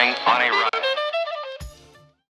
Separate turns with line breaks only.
flying